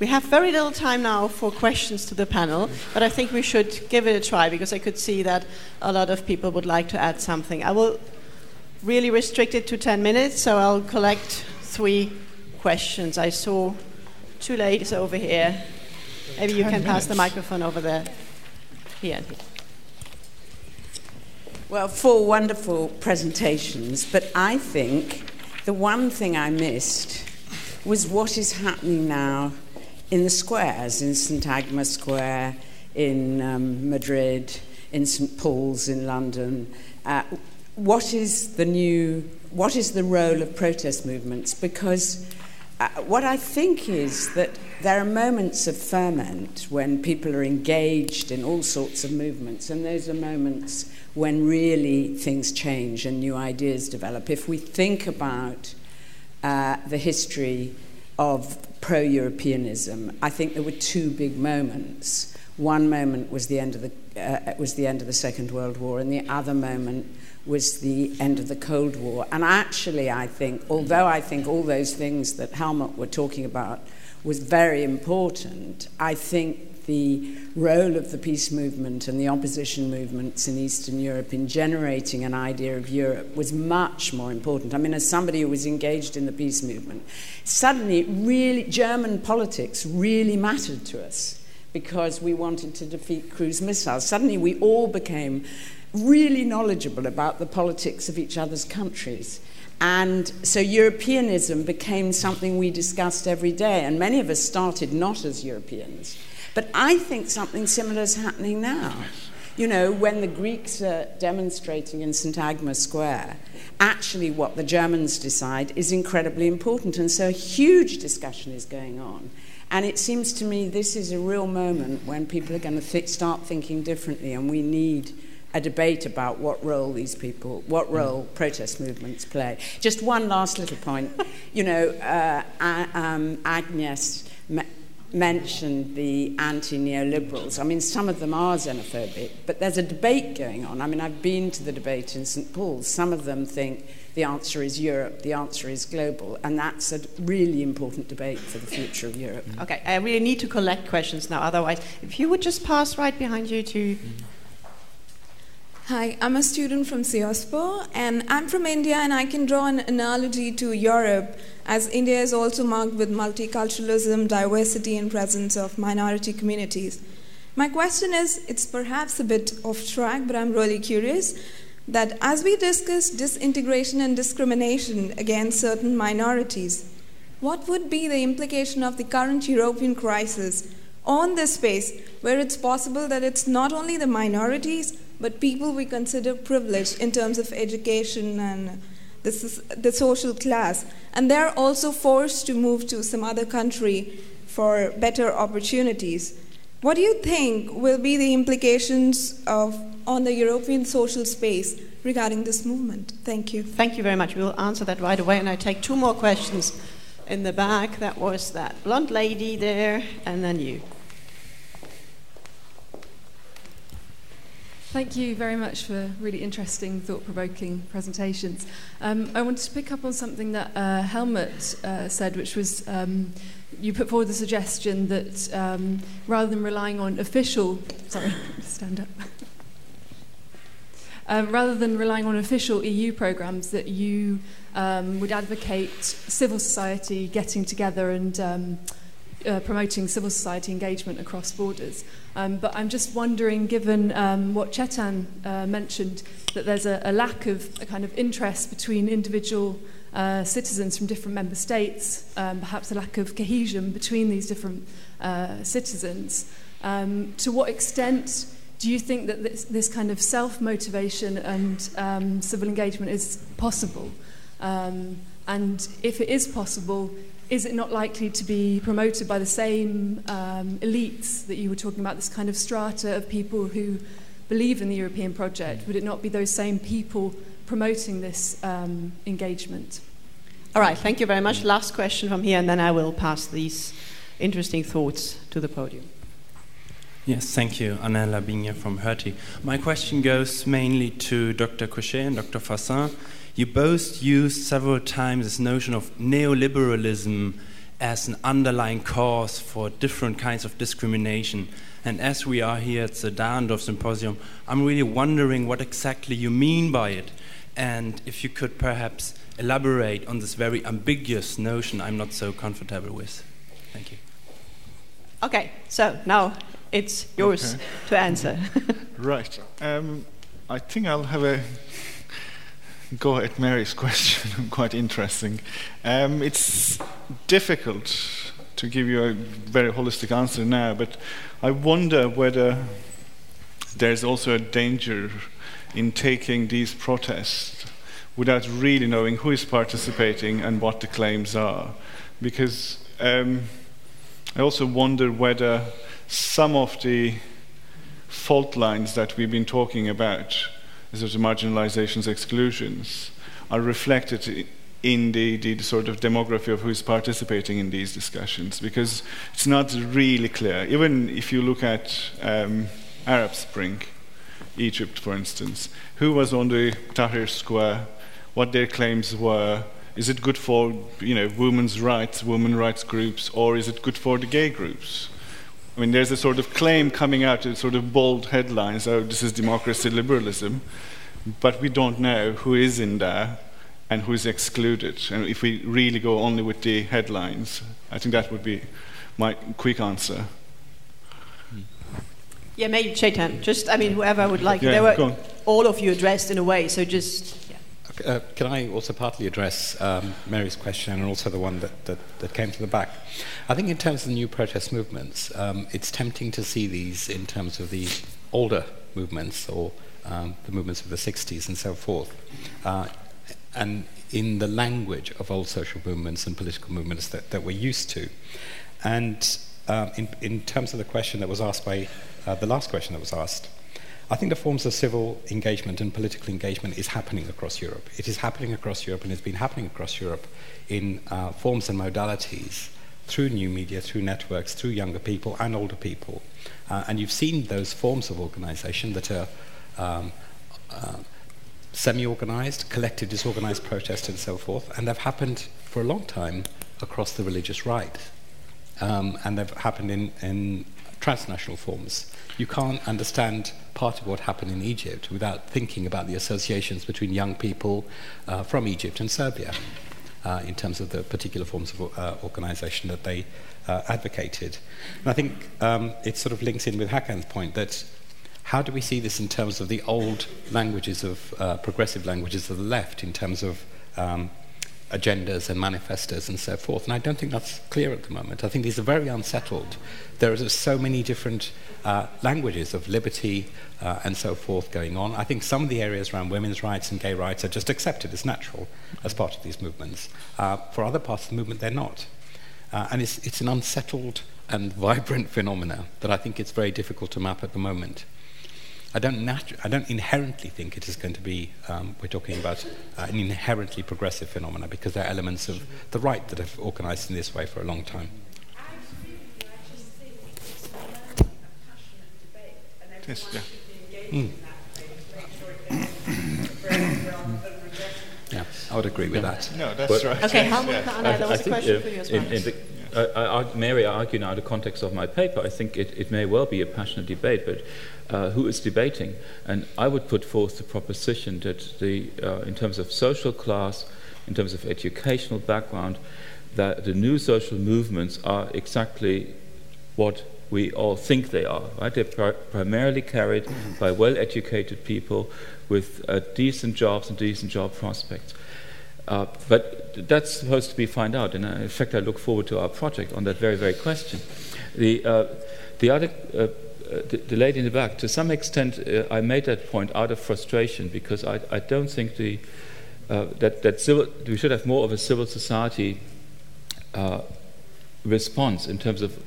We have very little time now for questions to the panel, but I think we should give it a try because I could see that a lot of people would like to add something. I will really restrict it to 10 minutes, so I'll collect three questions. I saw two ladies over here. Maybe you can pass the microphone over there. Here. Well, four wonderful presentations, but I think the one thing I missed was what is happening now in the squares, in Syntagma Square, in um, Madrid, in St. Paul's in London. Uh, what is the new, what is the role of protest movements? Because uh, what I think is that there are moments of ferment when people are engaged in all sorts of movements, and those are moments when really things change and new ideas develop. If we think about uh, the history of pro Europeanism, I think there were two big moments. One moment was the end of the, uh, was the, end of the Second World War, and the other moment was the end of the Cold War. And actually, I think, although I think all those things that Helmut were talking about was very important, I think the role of the peace movement and the opposition movements in Eastern Europe in generating an idea of Europe was much more important. I mean, as somebody who was engaged in the peace movement, suddenly, really, German politics really mattered to us because we wanted to defeat cruise missiles. Suddenly, we all became really knowledgeable about the politics of each other's countries. And so Europeanism became something we discussed every day, and many of us started not as Europeans. But I think something similar is happening now. You know, when the Greeks are demonstrating in Syntagma Square, actually what the Germans decide is incredibly important. And so a huge discussion is going on. And it seems to me this is a real moment when people are going to th- start thinking differently, and we need a debate about what role these people, what role protest movements play. Just one last little point. You know, uh, um, Agnes mentioned the anti neoliberals. I mean, some of them are xenophobic, but there's a debate going on. I mean, I've been to the debate in St. Paul's. Some of them think the answer is Europe, the answer is global, and that's a really important debate for the future of Europe. Okay, I really need to collect questions now, otherwise, if you would just pass right behind you to. Hi, I'm a student from Sciences Po, and I'm from India, and I can draw an analogy to Europe, as India is also marked with multiculturalism, diversity, and presence of minority communities. My question is it's perhaps a bit off track, but I'm really curious that as we discuss disintegration and discrimination against certain minorities, what would be the implication of the current European crisis on this space where it's possible that it's not only the minorities but people we consider privileged in terms of education and the, the social class. And they're also forced to move to some other country for better opportunities. What do you think will be the implications of, on the European social space regarding this movement? Thank you. Thank you very much. We'll answer that right away. And I take two more questions in the back. That was that blonde lady there, and then you. Thank you very much for really interesting, thought provoking presentations. Um, I wanted to pick up on something that uh, Helmut uh, said, which was um, you put forward the suggestion that um, rather than relying on official, sorry, stand up. Um, rather than relying on official EU programs, that you um, would advocate civil society getting together and um, uh, promoting civil society engagement across borders. Um, but I'm just wondering, given um, what Chetan uh, mentioned, that there's a, a, lack of a kind of interest between individual uh, citizens from different member states, um, perhaps a lack of cohesion between these different uh, citizens. Um, to what extent do you think that this, this kind of self motivation and um, civil engagement is possible? Um, and if it is possible, is it not likely to be promoted by the same um, elites that you were talking about, this kind of strata of people who believe in the European project? Would it not be those same people promoting this um, engagement? All right, thank you very much. Last question from here, and then I will pass these interesting thoughts to the podium. Yes, thank you, Anna Labigne from Hertie. My question goes mainly to Dr. Kocze and Dr. Fassin. You both used several times this notion of neoliberalism as an underlying cause for different kinds of discrimination. And as we are here at the Dahrendorf Symposium, I'm really wondering what exactly you mean by it. And if you could perhaps elaborate on this very ambiguous notion I'm not so comfortable with. Thank you. Okay, so now it's yours okay. to answer. right. Um, I think I'll have a go at Mary's question. Quite interesting. Um, it's difficult to give you a very holistic answer now, but I wonder whether there's also a danger in taking these protests without really knowing who is participating and what the claims are. Because um, I also wonder whether some of the fault lines that we've been talking about, sort of marginalizations, exclusions, are reflected in the, the, sort of demography of who's participating in these discussions because it's not really clear. Even if you look at um, Arab Spring, Egypt, for instance, who was on the Tahrir Square, what their claims were, is it good for you know women's rights, women rights groups, or is it good for the gay groups? I mean, there's a sort of claim coming out in sort of bold headlines, oh, this is democracy, liberalism, but we don't know who is in there and who is excluded. And if we really go only with the headlines, I think that would be my quick answer. Yeah, maybe Chetan. Just, I mean, whoever would like. Yeah, there were all of you addressed in a way, so just. Uh, can I also partly address um, Mary's question and also the one that, that, that, came to the back? I think, in terms of the new protest movements, um, it's tempting to see these in terms of the older movements or um, the movements of the 60s and so forth. Uh, and in the language of old social movements and political movements that, that we're used to. And um, in, in terms of the question that was asked by uh, the last question that was asked, I think the forms of civil engagement and political engagement is happening across Europe. It is happening across Europe and it's been happening across Europe in uh, forms and modalities through new media, through networks, through younger people and older people. Uh, and you've seen those forms of organization that are um, uh, semi organized, collective, disorganized protest, and so forth. And they've happened for a long time across the religious right. Um, and they've happened in, in transnational forms. You can't understand part of what happened in Egypt without thinking about the associations between young people uh, from Egypt and Serbia uh, in terms of the particular forms of uh, organization that they uh, advocated. And I think um, it sort of links in with Hakan's point that how do we see this in terms of the old languages of uh, progressive languages of the left in terms of um, agendas and manifestos and so forth. And I don't think that's clear at the moment. I think these are very unsettled. There are so many different uh, languages of liberty uh, and so forth going on. I think some of the areas around women's rights and gay rights are just accepted as natural as part of these movements. Uh, for other parts of the movement, they're not. Uh, and it's, it's an unsettled and vibrant phenomena that I think it's very difficult to map at the moment. I don't, natu- I don't inherently think it is going to be, um, we're talking about uh, an inherently progressive phenomena because there are elements of the right that have organized in this way for a long time. Yes, yeah. Mm. yeah, I would agree with that. No, that's right. Okay, yes, Helmut yeah. Anna, there was I, a question uh, for you as well. In, in the, I, I, Mary, I argue now the context of my paper. I think it, it may well be a passionate debate, but uh, who is debating? And I would put forth the proposition that, the, uh, in terms of social class, in terms of educational background, that the new social movements are exactly what we all think they are. Right? They're pri- primarily carried by well-educated people with uh, decent jobs and decent job prospects. Uh, but that's supposed to be found out, and uh, in fact, I look forward to our project on that very, very question. The, uh, the other, uh, uh, the, the, lady in the back, to some extent, I made that point out of frustration because I, I don't think the, that, that civil, we should have more of a civil society response in terms of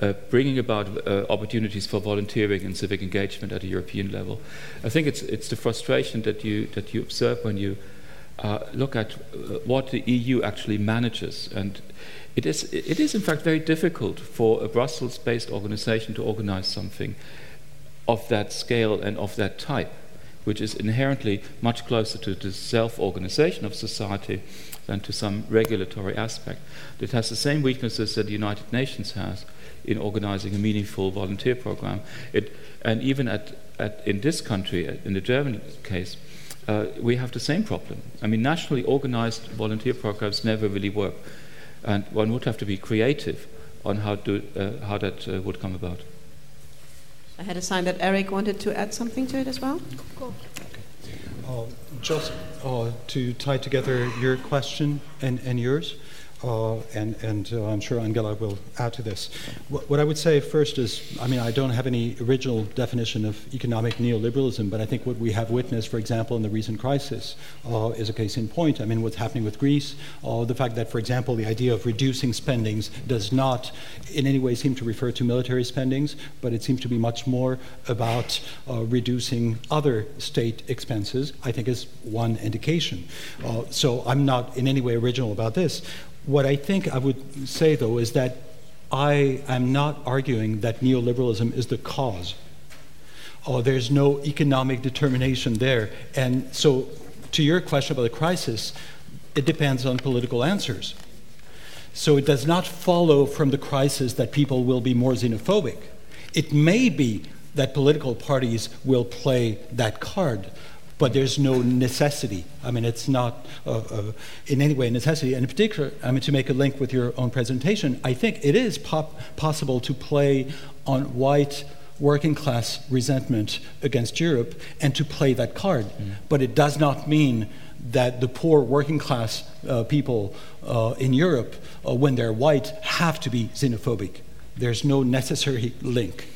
uh, bringing about uh, opportunities for volunteering and civic engagement at a European level. I think it's, it's the frustration that you, that you observe when you uh, look at uh, what the EU actually manages. And it is, it is, in fact, very difficult for a Brussels based organization to organize something of that scale and of that type. which is inherently much closer to the self organization of society than to some regulatory aspect. It has the same weaknesses that the United Nations has in organizing a meaningful volunteer program. It, and even at, at, in this country, in the German case, uh, we have the same problem. I mean, nationally organized volunteer programs never really work. And one would have to be creative on how, to, uh, how that uh, would come about. I had a sign that Eric wanted to add something to it as well. Cool. Uh, just uh, to tie together your question and, and yours, uh, and, and uh, I'm sure Angela will add to this. What, what, I would say first is I mean, I don't have any original definition of economic neoliberalism, but I think what we have witnessed, for example, in the recent crisis, uh, is a case in point. I mean, what's happening with Greece, uh, the fact that, for example, the idea of reducing spendings does not in any way seem to refer to military spendings, but it seems to be much more about uh, reducing other state expenses, I think is one indication. Uh, so I'm not in any way original about this. What I think I would say, though, is that I am not arguing that neoliberalism is the cause. Oh, there's no economic determination there. And so, to your question about the crisis, it depends on political answers. So, it does not follow from the crisis that people will be more xenophobic. It may be that political parties will play that card, but there's no necessity. I mean, it's not uh, uh, in any way a necessity. And in particular, I mean, to make a link with your own presentation, I think it is pop- possible to play on white working class resentment against Europe and to play that card. Mm. But it does not mean that the poor working class uh, people uh, in Europe, uh, when they're white, have to be xenophobic. There's no necessary link.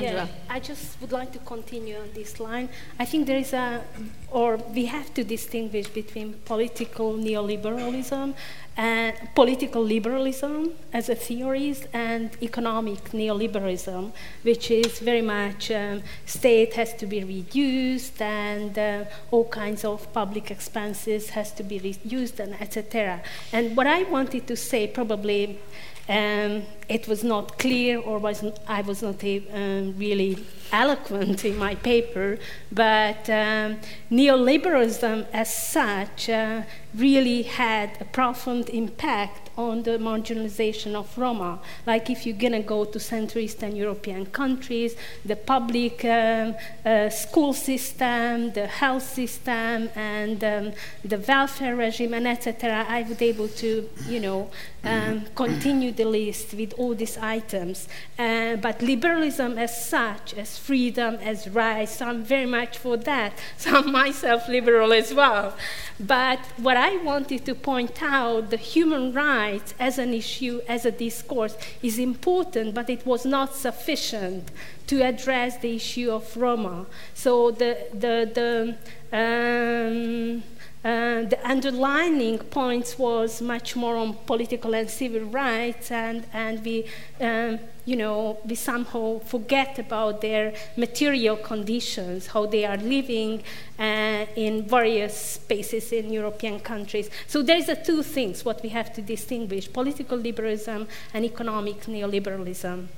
Yeah, I just would like to continue on this line. I think there is a, or we have to distinguish between political neoliberalism and political liberalism as a theory and economic neoliberalism, which is very much um, state has to be reduced and uh, all kinds of public expenses has to be reduced and etc. And what I wanted to say probably um, it was not clear or was I was not um, really eloquent in my paper, but um, neoliberalism as such uh, really had a profound impact on the marginalization of Roma. Like if you're going to go to Central Eastern European countries, the public um, uh, school system, the health system, and um, the welfare regime, and etc. I was able to, you know, um, continue the list with all these items. Uh, but liberalism as such, as freedom, as rights, I'm very much for that. So I'm myself liberal as well. But what I wanted to point out, the human rights as an issue, as a discourse, is important, but it was not sufficient to address the issue of Roma. So the, the, the um, uh, the underlining points was much more on political and civil rights, and, and we, um, you know, we somehow forget about their material conditions, how they are living uh, in various spaces in European countries. So there's the two things what we have to distinguish: political liberalism and economic neoliberalism.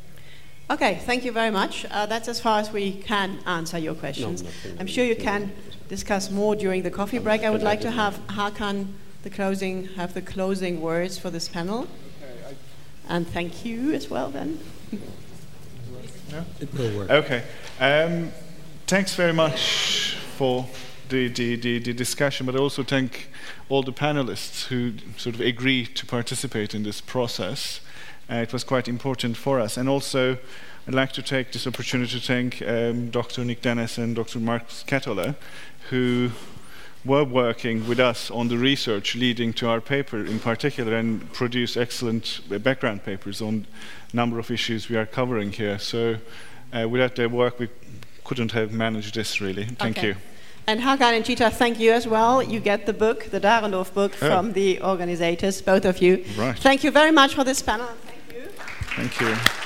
Okay, thank you very much. Uh, that's as far as we can answer your questions. No, I'm sure you can discuss more during the coffee break. I would like to have Hakan the closing have the closing words for this panel. And thank you as well then. It will work. Okay. Um, thanks very much for the, the, the, the, discussion, but I also thank all the panelists who sort of agreed to participate in this process. Uh, it was quite important for us. And also, I'd like to take this opportunity to thank um, Dr. Nick Dennis and Dr. Mark Ketteler, who were working with us on the research leading to our paper in particular and produced excellent background papers on a number of issues we are covering here. So uh, without their work, we couldn't have managed this really. Thank okay. you. And Hakan and Chetan, thank you as well. You get the book, the Dahrendorf book, oh. from the organizers, both of you. Right. Thank you very much for this panel. Thank you.